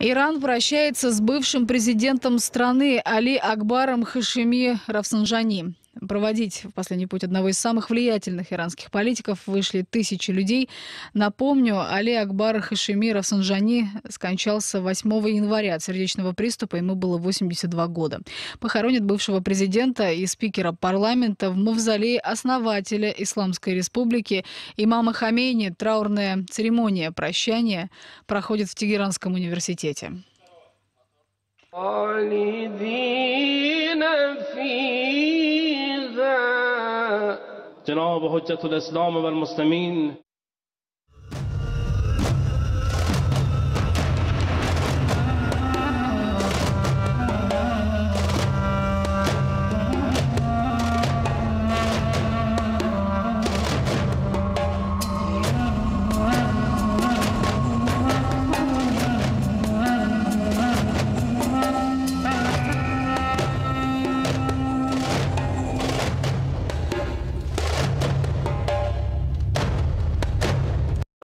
Иран прощается с бывшим президентом страны Али Акбаром Хашими Рафсанжани Проводить в последний путь одного из самых влиятельных иранских политиков вышли тысячи людей. Напомню, Али Акбар Хашими Рафсанжани скончался 8 января от сердечного приступа, ему было 82 года. Похоронят бывшего президента и спикера парламента в мавзолее основателя Исламской республики имама Хамейни. Траурная церемония прощания проходит в Тегеранском университете. خالدين جناب حجت الاسلام و المسلمین